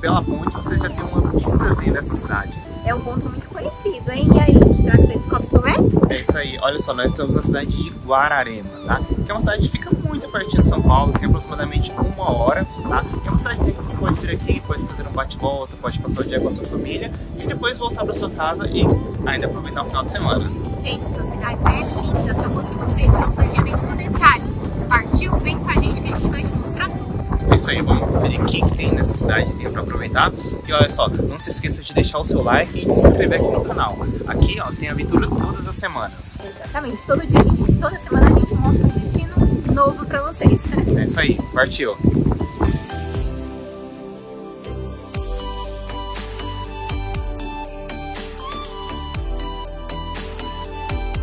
pela ponte vocês já têm uma vistazinha dessa cidade. É um ponto muito conhecido, hein? E aí, será que você descobre como é? É isso aí, olha só, nós estamos na cidade de Guararema, tá? Que é uma cidade que fica muito pertinho de São Paulo, assim, aproximadamente uma hora, tá? É uma cidade que você pode vir aqui, pode fazer um bate-volta, pode passar o dia com a sua família e depois voltar para sua casa e ainda aproveitar o final de semana. Gente, essa cidade é linda. Se eu fosse vocês, eu não perdia nenhum detalhe. Partiu, vem com a gente que a gente vai te mostrar tudo. É isso aí, vamos conferir o que, que tem nessa cidadezinha para aproveitar. E olha só, não se esqueça de deixar o seu like e de se inscrever aqui no canal. Aqui, ó, tem aventura todas as semanas. Exatamente. Todo dia, a gente, toda semana a gente mostra um destino novo para vocês. É isso aí, partiu!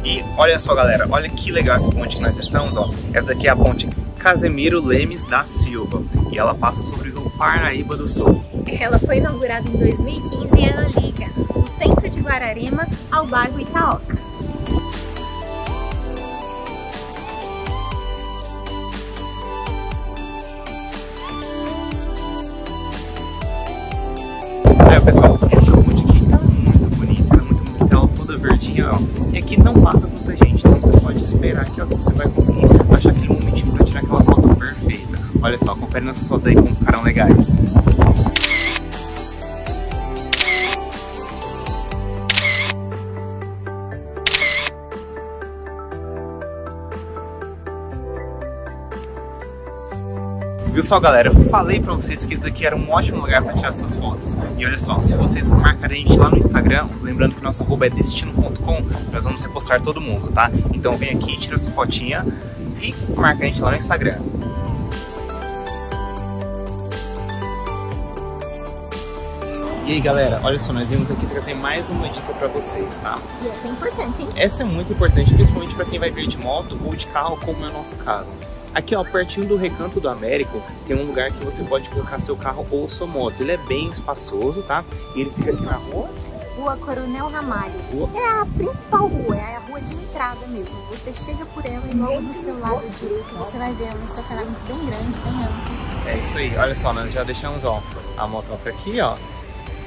E olha só, galera, olha que legal essa ponte que nós estamos, ó. Essa daqui é a ponte Casemiro Lemes da Silva e ela passa sobre o Parnaíba do Sul. Ela foi inaugurada em 2015 e ela liga o centro de Guararema ao bairro Itaoca. Olha só, confere nossas fotos aí como ficaram legais. Viu só, galera? Falei pra vocês que esse daqui era um ótimo lugar pra tirar suas fotos. E olha só, se vocês marcarem a gente lá no Instagram, lembrando que nosso arroba é destino.com, nós vamos repostar todo mundo, tá? Então vem aqui, tira sua fotinha e marca a gente lá no Instagram. E aí galera, olha só, nós viemos aqui trazer mais uma dica pra vocês, tá? E essa é importante, hein? Essa é muito importante, principalmente para quem vai vir de moto ou de carro, como é o nosso caso. Aqui, ó, pertinho do Recanto do Américo, tem um lugar que você pode colocar seu carro ou sua moto. Ele é bem espaçoso, tá? E ele fica aqui na rua. Rua Coronel Ramalho. Rua- É a principal rua, é a rua de entrada mesmo. Você chega por ela e logo do seu lado direito você vai ver um estacionamento bem grande, bem amplo. É isso aí, olha só, nós já deixamos, ó, a moto pra aqui, ó.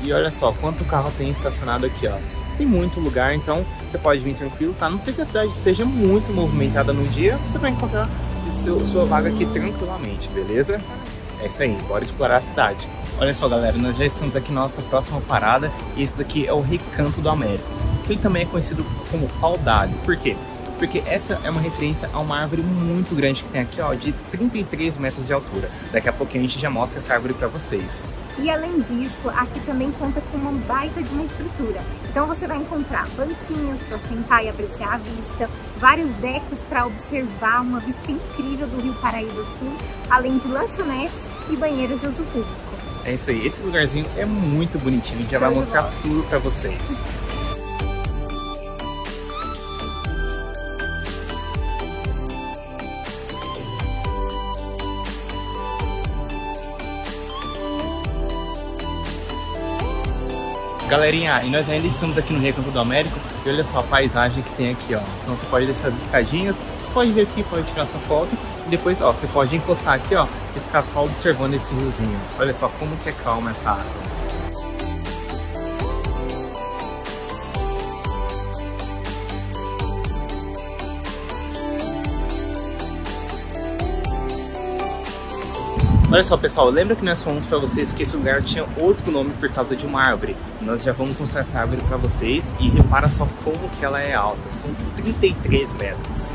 E olha só, quanto carro tem estacionado aqui, ó. Tem muito lugar, então você pode vir tranquilo, tá? A não ser que a cidade seja muito movimentada no dia, você vai encontrar seu, sua vaga aqui tranquilamente, beleza? É isso aí, bora explorar a cidade. Olha só, galera, nós já estamos aqui na nossa próxima parada e esse daqui é o Recanto do Américo. que Ele também é conhecido como pau d'alho. Por quê? Porque essa é uma referência a uma árvore muito grande que tem aqui, ó, de 33 metros de altura. Daqui a pouquinho a gente já mostra essa árvore pra vocês. E além disso, aqui também conta com uma baita de uma estrutura. Então você vai encontrar banquinhos para sentar e apreciar a vista, vários decks para observar uma vista incrível do Rio Paraíba Sul, além de lanchonetes e banheiros de uso público. É isso aí, esse lugarzinho é muito bonitinho, a gente já vai mostrar tudo pra vocês. Galerinha, e nós ainda estamos aqui no Recanto do Américo e olha só a paisagem que tem aqui, ó. Então você pode descer as escadinhas, você pode vir aqui, pode tirar sua foto e depois, ó, você pode encostar aqui, ó, e ficar só observando esse riozinho. Olha só como que é calma essa água. Olha só, pessoal, lembra que nós falamos pra vocês que esse lugar tinha outro nome por causa de uma árvore? Nós já vamos mostrar essa árvore pra vocês e repara só como que ela é alta. São 33 metros.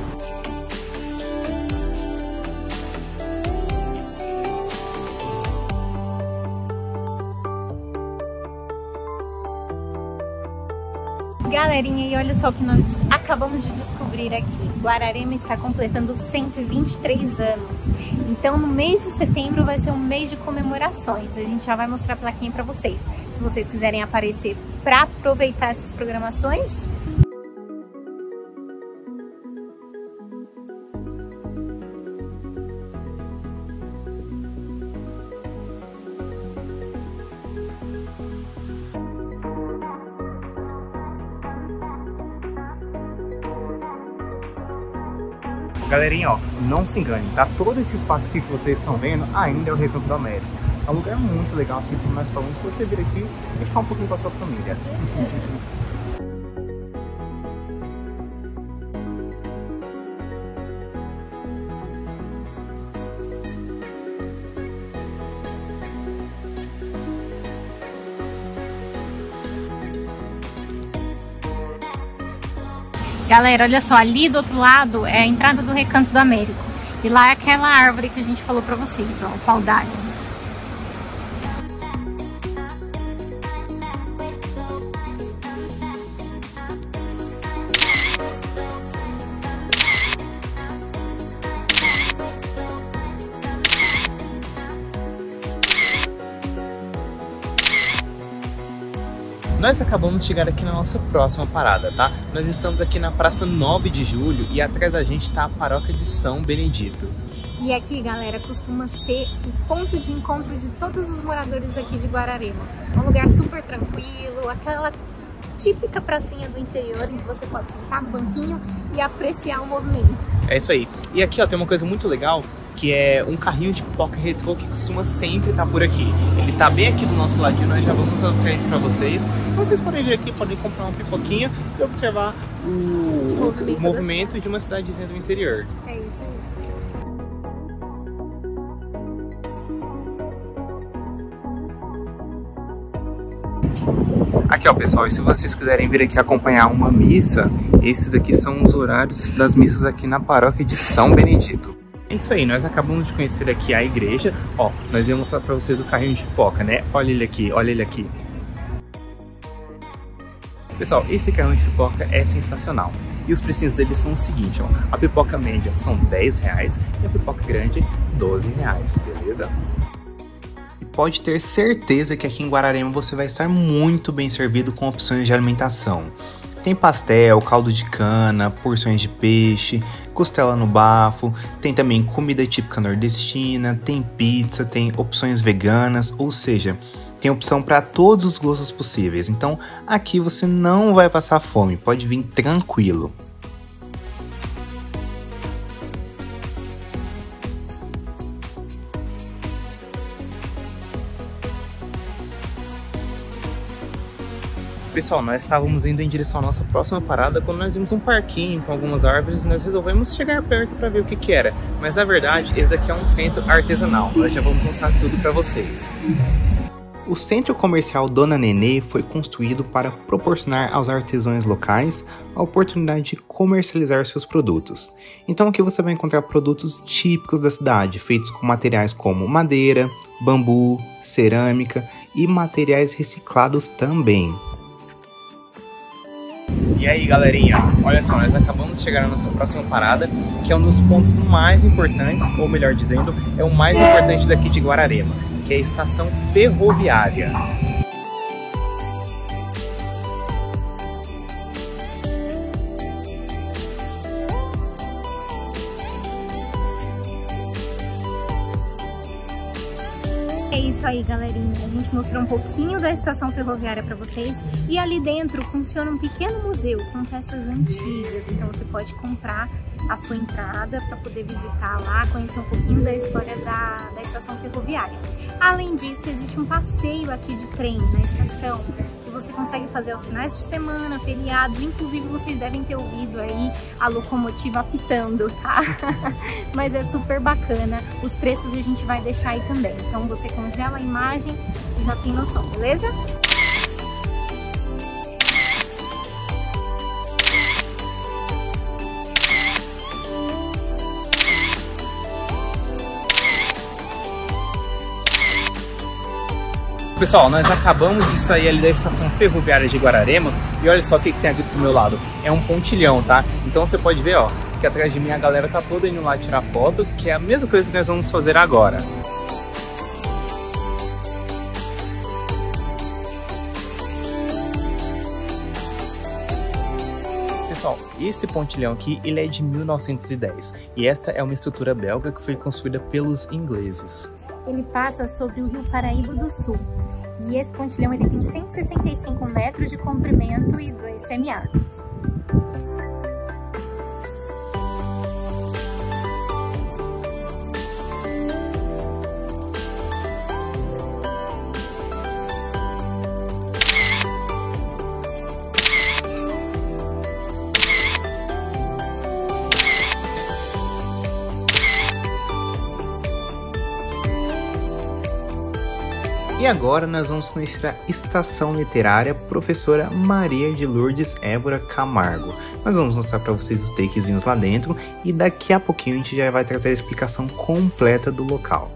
Galerinha, e olha só o que nós acabamos de descobrir aqui. Guararema está completando 123 anos. Então, no mês de setembro vai ser um mês de comemorações. A gente já vai mostrar a plaquinha para vocês. Se vocês quiserem aparecer para aproveitar essas programações, Galerinha, ó, não se engane, tá? Todo esse espaço aqui que vocês estão vendo ainda é o Recanto do Américo. É um lugar muito legal, assim falamos, pra você vir aqui e ficar um pouquinho com a sua família. Galera, olha só, ali do outro lado é a entrada do Recanto do Américo. E lá é aquela árvore que a gente falou pra vocês, ó, o pau d'alho. Nós acabamos de chegar aqui na nossa próxima parada, tá? Nós estamos aqui na Praça 9 de Julho e atrás da gente está a paróquia de São Benedito. E aqui, galera, costuma ser o ponto de encontro de todos os moradores aqui de Guararema. Um lugar super tranquilo, aquela típica pracinha do interior em que você pode sentar no banquinho e apreciar o movimento. É isso aí. E aqui, ó, tem uma coisa muito legal que é um carrinho de pipoca retrô que costuma sempre estar por aqui. Ele está bem aqui do nosso ladinho, nós já vamos mostrar ele para vocês. Então vocês podem vir aqui, podem comprar uma pipoquinha e observar o, o movimento, o movimento de uma cidadezinha do interior. É isso aí. Aqui ó pessoal, e se vocês quiserem vir aqui acompanhar uma missa, esses daqui são os horários das missas aqui na paróquia de São Benedito. É isso aí, nós acabamos de conhecer aqui a igreja. Ó, nós vamos mostrar para vocês o carrinho de pipoca, né? Olha ele aqui, olha ele aqui. Pessoal, esse carrinho de pipoca é sensacional. E os preços dele são o seguinte, ó. A pipoca média são 10 reais e a pipoca grande 12 reais, beleza? Pode ter certeza que aqui em Guararema você vai estar muito bem servido com opções de alimentação. Tem pastel, caldo de cana, porções de peixe, costela no bafo, tem também comida típica nordestina, tem pizza, tem opções veganas, ou seja, tem opção para todos os gostos possíveis. Então aqui você não vai passar fome, pode vir tranquilo. Pessoal, nós estávamos indo em direção à nossa próxima parada quando nós vimos um parquinho com algumas árvores e nós resolvemos chegar perto para ver o que, que era. Mas na verdade, esse aqui é um centro artesanal. Nós já vamos mostrar tudo para vocês. O centro comercial Dona Nenê foi construído para proporcionar aos artesãos locais a oportunidade de comercializar seus produtos. Então aqui você vai encontrar produtos típicos da cidade, feitos com materiais como madeira, bambu, cerâmica e materiais reciclados também. E aí, galerinha, olha só, nós acabamos de chegar na nossa próxima parada, que é um dos pontos mais importantes, ou melhor dizendo, é o mais importante daqui de Guararema, que é a estação ferroviária. É isso aí, galerinha. A gente mostrou um pouquinho da estação ferroviária para vocês e ali dentro funciona um pequeno museu com peças antigas. Então você pode comprar a sua entrada para poder visitar lá, conhecer um pouquinho da história da, da estação ferroviária. Além disso, existe um passeio aqui de trem na estação você consegue fazer aos finais de semana, feriados, inclusive vocês devem ter ouvido aí a locomotiva apitando, tá? Mas é super bacana, os preços a gente vai deixar aí também, então você congela a imagem e já tem noção, beleza? Pessoal, nós acabamos de sair ali da estação ferroviária de Guararema e olha só o que, que tem aqui do meu lado. É um pontilhão, tá? Então você pode ver, ó, que atrás de mim a galera tá toda indo lá tirar foto, que é a mesma coisa que nós vamos fazer agora. Pessoal, esse pontilhão aqui, ele é de 1910 e essa é uma estrutura belga que foi construída pelos ingleses. Ele passa sobre o rio Paraíba do Sul e esse pontilhão ele tem 165 metros de comprimento e dois semiarcos. E agora nós vamos conhecer a Estação Literária Professora Maria de Lourdes Évora Camargo. Nós vamos mostrar para vocês os takezinhos lá dentro e daqui a pouquinho a gente já vai trazer a explicação completa do local.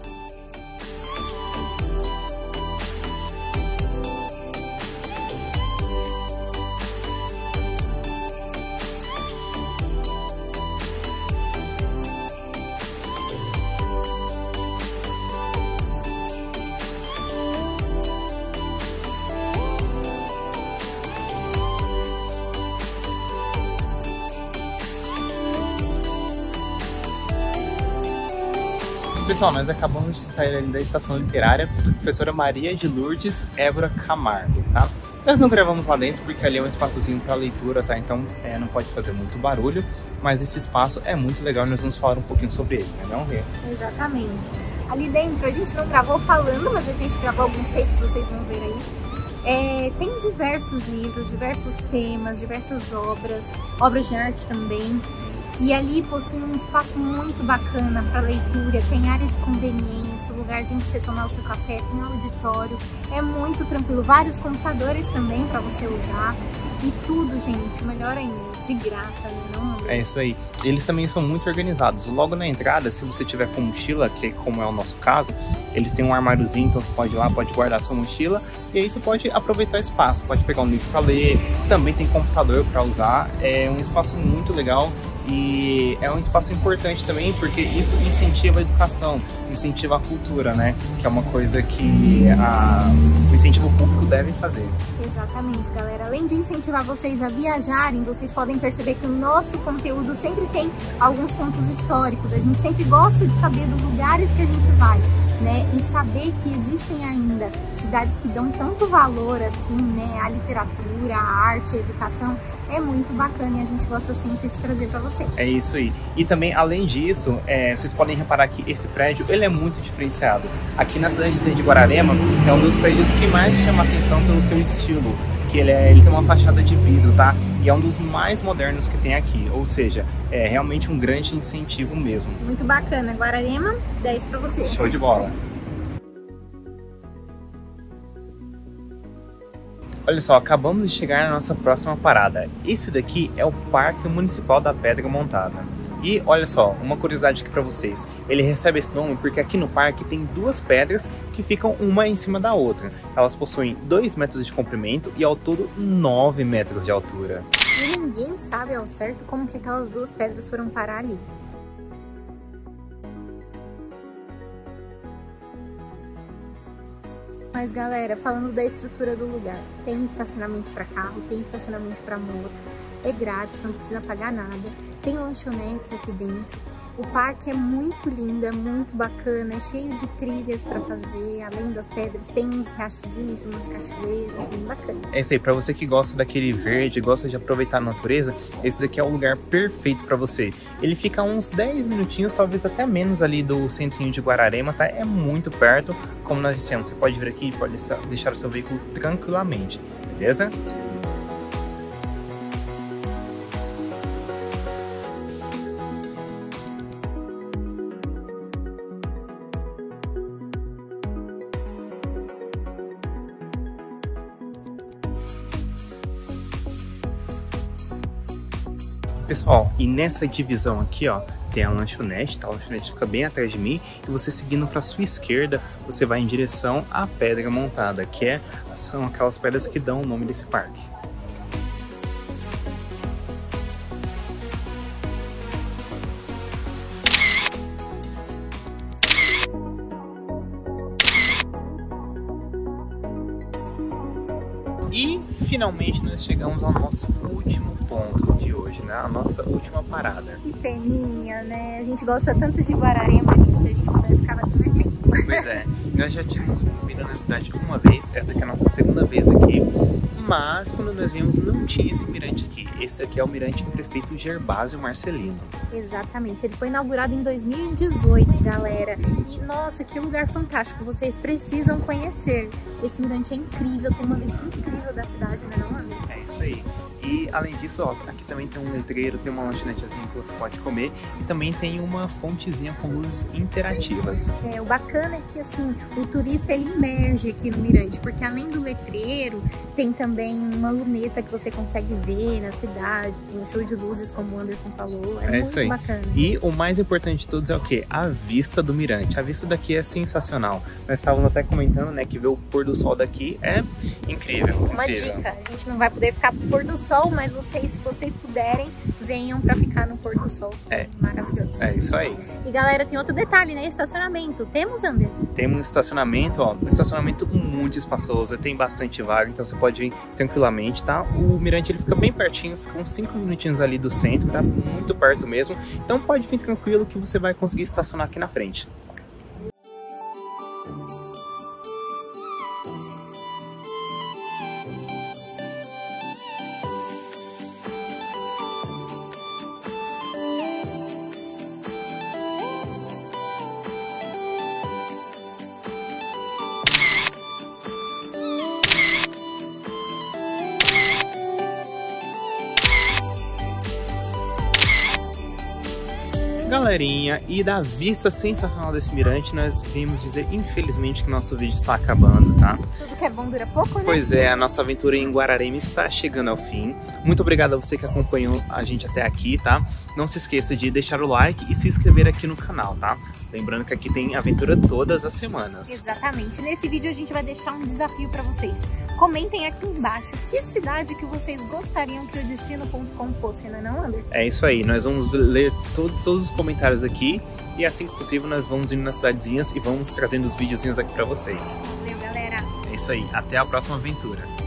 Pessoal, nós acabamos de sair da estação literária Professora Maria de Lourdes Évora Camargo, tá? Nós não gravamos lá dentro porque ali é um espaçozinho para leitura, tá? Então é, não pode fazer muito barulho, mas esse espaço é muito legal e nós vamos falar um pouquinho sobre ele, né? Não, Rê? Exatamente. Ali dentro a gente não gravou falando, mas a gente gravou alguns takes, vocês vão ver aí. É, tem diversos livros, diversos temas, diversas obras, obras de arte também. E ali possui um espaço muito bacana para leitura, tem área de conveniência, lugarzinho para você tomar o seu café, tem auditório, é muito tranquilo, vários computadores também para você usar. E tudo, gente, melhor ainda, de graça, né? Não, é isso aí. Eles também são muito organizados. Logo na entrada, se você tiver com mochila, que é como é o nosso caso, eles têm um armáriozinho, então você pode ir lá, pode guardar sua mochila e aí você pode aproveitar o espaço, pode pegar um livro para ler, também tem computador para usar. É um espaço muito legal e é um espaço importante também porque isso incentiva a educação, incentiva a cultura, né? Que é uma coisa que a, o incentivo público deve fazer. Exatamente, galera. Além de incentivar vocês a viajarem, vocês podem perceber que o nosso conteúdo sempre tem alguns pontos históricos. A gente sempre gosta de saber dos lugares que a gente vai né? E saber que existem ainda cidades que dão tanto valor assim, né? A literatura, a arte, a educação é muito bacana e a gente gosta sempre de trazer para vocês. É isso aí. E também, além disso, é, vocês podem reparar que esse prédio ele é muito diferenciado. Aqui na cidade de Guararema é um dos prédios que mais chama atenção pelo seu estilo que ele, é, ele tem uma fachada de vidro, tá? E é um dos mais modernos que tem aqui, ou seja, é realmente um grande incentivo mesmo. Muito bacana, Guararema, 10 para você. Show de bola. Olha só, acabamos de chegar na nossa próxima parada. Esse daqui é o Parque Municipal da Pedra Montada. E olha só, uma curiosidade aqui para vocês. Ele recebe esse nome porque aqui no parque tem duas pedras que ficam uma em cima da outra. Elas possuem 2 metros de comprimento e ao todo 9 metros de altura. Ninguém sabe ao certo como que aquelas duas pedras foram parar ali. Mas galera, falando da estrutura do lugar, tem estacionamento para carro, tem estacionamento para moto, é grátis, não precisa pagar nada, tem lanchonetes aqui dentro. O parque é muito lindo, é muito bacana, é cheio de trilhas para fazer, além das pedras, tem uns riachozinhos, umas cachoeiras, bem bacana. É isso aí, para você que gosta daquele verde, gosta de aproveitar a natureza, esse daqui é o lugar perfeito para você. Ele fica uns 10 minutinhos, talvez até menos ali do centrinho de Guararema, tá? É muito perto, como nós dissemos, você pode vir aqui pode deixar o seu veículo tranquilamente, beleza? Pessoal, e nessa divisão aqui, ó, tem a lanchonete, tá? A lanchonete fica bem atrás de mim e você seguindo para sua esquerda, você vai em direção à Pedra Montada, que é, são aquelas pedras que dão o nome desse parque. E finalmente nós chegamos ao nosso último ponto de hoje, né? A nossa última parada. Que peninha, né? A gente gosta tanto de Guararema, gente, se a gente pudesse ficar aqui mais tempo. Pois é, nós já tínhamos vindo na cidade uma vez, essa aqui é a nossa segunda vez aqui, mas quando nós viemos não tinha esse mirante aqui. Esse aqui é o mirante do prefeito Gerbásio Marcelino. Exatamente, ele foi inaugurado em 2018, galera. E nossa, que lugar fantástico, vocês precisam conhecer. Esse mirante é incrível, tem uma vista incrível da cidade, né não, amigo? É isso aí. E além disso, ó, aqui também tem um letreiro, tem uma lanchonetezinha que você pode comer e também tem uma fontezinha com luzes interativas. É, o bacana é que assim, o turista ele emerge aqui no Mirante, porque além do letreiro, tem também uma luneta que você consegue ver na cidade, tem um show de luzes, como o Anderson falou. É, É muito isso aí. bacana. E o mais importante de todos é o que? A vista do mirante. A vista daqui é sensacional. Nós estávamos até comentando, né, que ver o pôr do sol daqui é incrível. Uma incrível. dica, a gente não vai poder ficar pro pôr do sol, mas vocês, se vocês puderem, venham pra ficar no pôr do sol. É. Maravilhoso. É isso aí. E galera, tem outro detalhe, né? Estacionamento. Temos, Ander? Tem um estacionamento, ó, um estacionamento muito espaçoso, tem bastante vaga, então você pode vir tranquilamente, tá? O mirante ele fica bem pertinho, fica uns 5 minutinhos ali do centro, tá muito perto mesmo. Então pode vir tranquilo que você vai conseguir estacionar aqui na frente. Galerinha, e da vista sensacional desse mirante, nós vimos dizer, infelizmente, que nosso vídeo está acabando, tá? Tudo que é bom dura pouco, né? Pois é, a nossa aventura em Guararema está chegando ao fim. Muito obrigado a você que acompanhou a gente até aqui, tá? Não se esqueça de deixar o like e se inscrever aqui no canal, tá? Lembrando que aqui tem aventura todas as semanas. Exatamente. Nesse vídeo a gente vai deixar um desafio para vocês. Comentem aqui embaixo que cidade que vocês gostariam que o destino.com fosse, não é não, Anderson? É isso aí, nós vamos ler todos, todos os comentários aqui e assim que possível nós vamos indo nas cidadezinhas e vamos trazendo os videozinhos aqui para vocês. Valeu, galera! É isso aí, até a próxima aventura.